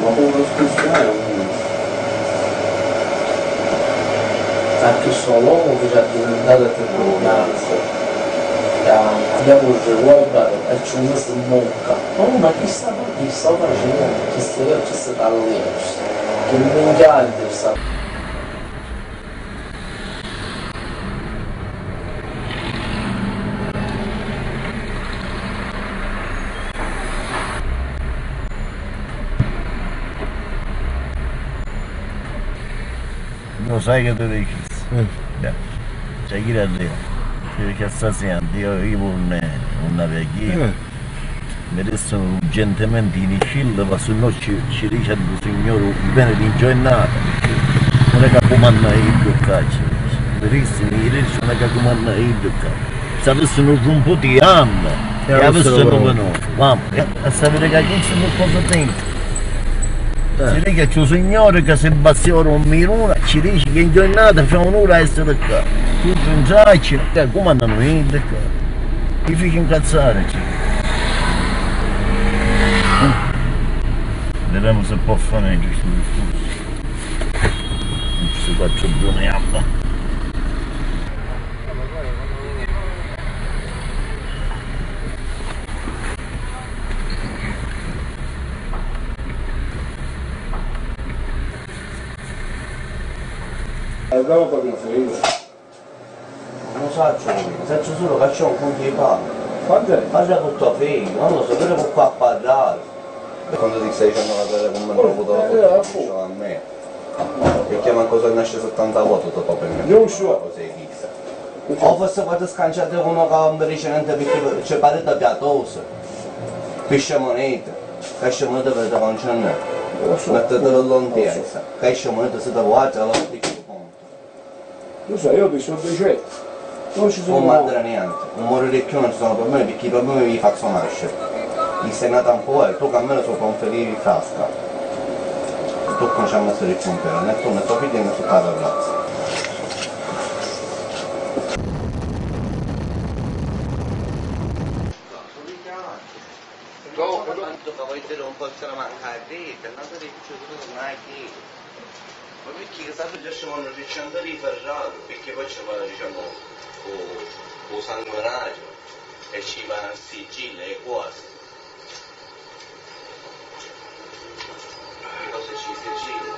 ma come escursione anche solo che ci ha diventato il tribunale abbiamo il revolver e ci ho messo in bocca oh ma chi sta chi sta facendo chi sta chi sta dando che minchiante sta Lo sai che te dici? Eh. Cioè chi la dire? Perché stasera io, io un, una vecchia eh. restano urgentemente in scilla ma se no ci, ci dice il signore bene di giornata non è che comanda il caccia verissimo i ricci non è che comanda il caccia se avessero un po' di anni e avessero venuto mamma a sapere che chi sono cosa Si dice che c'è un signore che un minuto, ci dice che in giornata fa un'ora essere qua. Tutto in eh, come andano niente qua? Ti fai incazzare, ci. Vediamo se può fare questo discorso. Non ci si faccio buone gambe. Abbiamo proprio finito. Non lo so, faccio solo che c'è un punto di pane. Quanto è? Faccia tutto figo, non lo so, però qua a parlare. Quando ti stai dicendo la vera come non ho avuto la foto, a me. Perché manco se nasce 70 voto dopo per me. Non so. Così chissà. O forse quando scanciate uno che ha un precedente perché c'è parete piatoso. Pesce moneta. Pesce moneta per te non c'è niente. Mettetelo lontano. Pesce moneta se te vuoi, te lo dico. Lo so, io ti sono dicendo, non ci sono... Non mandare niente, un moriricchio non ci sono problemi perché i problemi vi faccio nascere. Il Senato un po' e tu che a me lo so conferire in tasca. Tu non ci hai messo di compiere, né tu né tuo figlio né tutta la ragazza. Dopo, tanto che vuoi dire un po' se la manca a rete, non ti dice tu non hai chiesto. Ma perché sapete già siamo ricciando di ferrato, perché poi ci va diciamo con sanguinaggio e ci va sigillo e quasi. Le cose ci sigillo.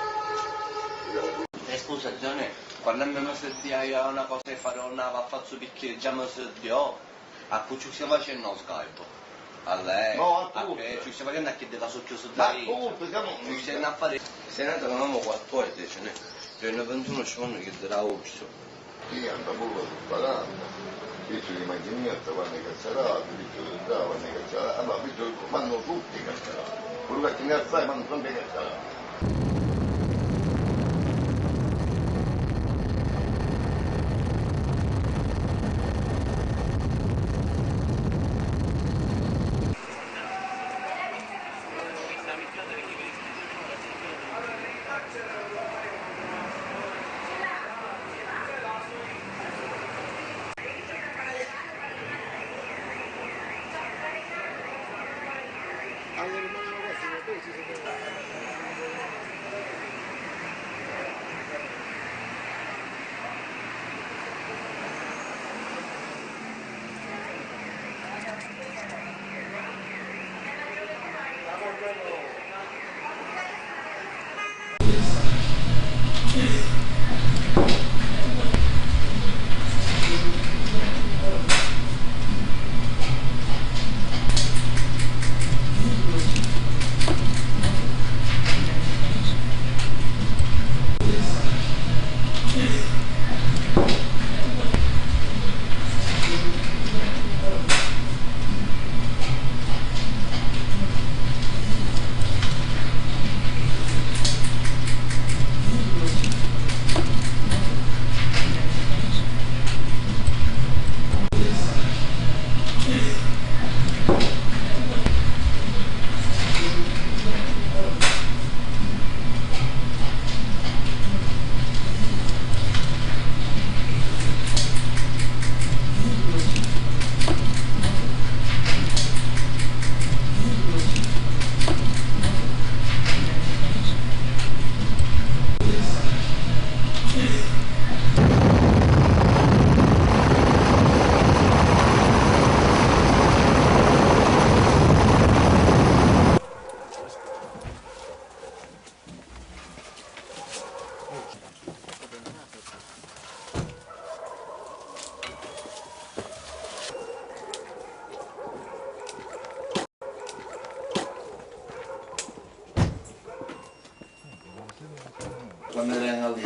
E scusa Gianni, quando abbiamo sentito una cosa e fare una vaffanzo perché già mi sentito, a cui ci stiamo facendo Skype. A lei, No, a a che ci stiamo facendo a che della successo Ma da lì. appunto, siamo... Mi sembra a fare... Se ne avevamo 14, ne? Giorno 21 ci vanno che darà urso. Io andavo sparando, visto di macchinetta, vanno carcerati, visto di andare, vanno carcerati, allora visto vanno tutti carcerati, quello che ne alzai vanno sempre carcerati. 上げるものがすごく一時的に。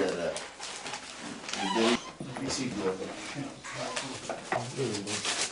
together. And then